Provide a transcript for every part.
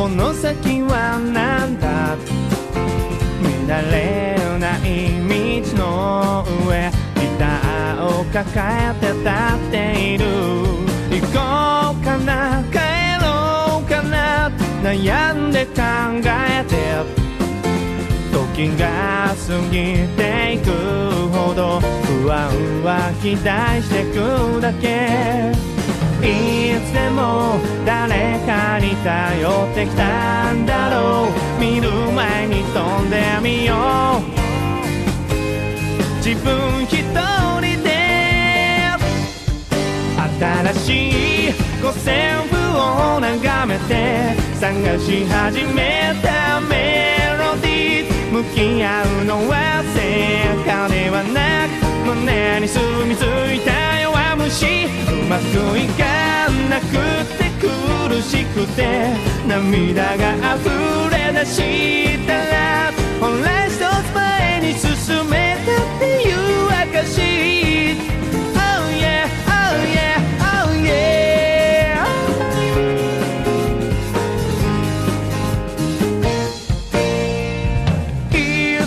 この先は何だ乱れない道の上ギターを抱えて立っている行こうかな帰ろうかな。悩んで考えて時が過ぎていくほど不安は期待してくだけいつでも誰かに頼ってきたんだろう見る前に飛んでみよう自分一人で新しい五線譜を眺めて。探し始めたメロディー向き合うのは成果ではなく。胸に住み着いた弱虫うまくいかくて涙が溢れ出したら本来一つ前に進めたっていう証 Oh yeah, oh yeah, oh yeah い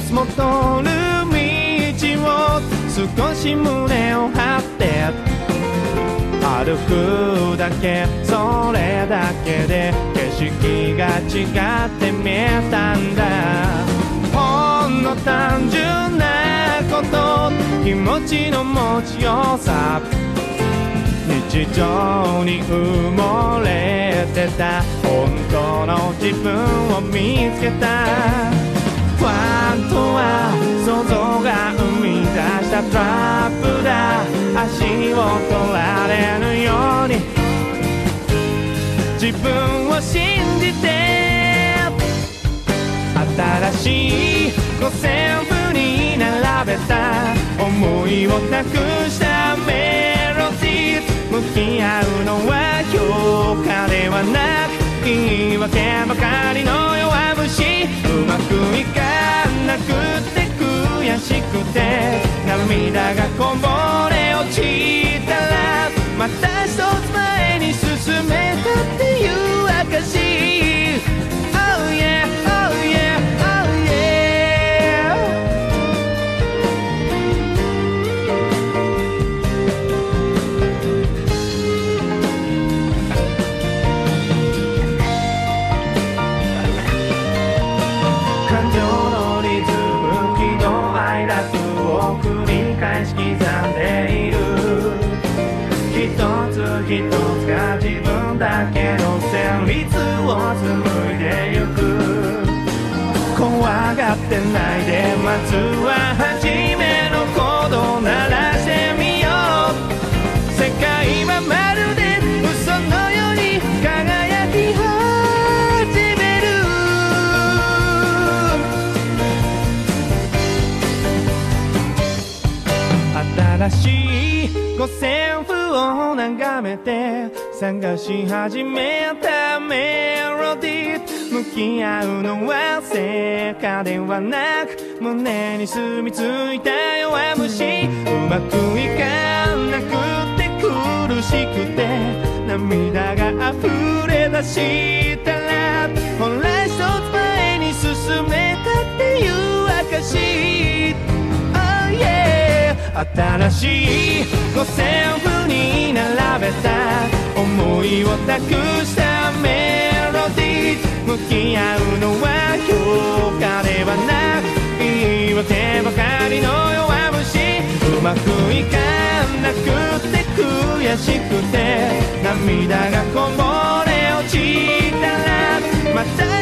つも通る道を少し胸を張って。歩くだけ。それだけで景色が違って見えたんだ。ほんの単純なこと気持ちの持ちよさ。日常に埋もれてた。本当の自分を見つけた。ファンとは想像が生み出したしい。五線譜に並べた。思いをなくしたメロディー向き合うのは評価ではなく言い訳ばかりの弱虫うまくいかなくて悔しくて涙がこぼれつ一つが自分だけの旋律を紡いでゆく。怖がってないでまずは初めのコードを鳴らしてみよう。世界はまるで嘘のように輝き始める。新しい五線譜を眺めて探し始めたメロディー。向き合うのは成果ではなく胸に住み着いた弱虫。うまくいかなくて苦しくて涙が溢れ出したら本来一つ前に進めたっていう証 Oh yeah 新しい五線譜に並べた思いを託したメロディー向き合うのは評価ではなく言い訳ばかりの弱虫うまくいかなくて悔しくて涙がこぼれ落ちたらまた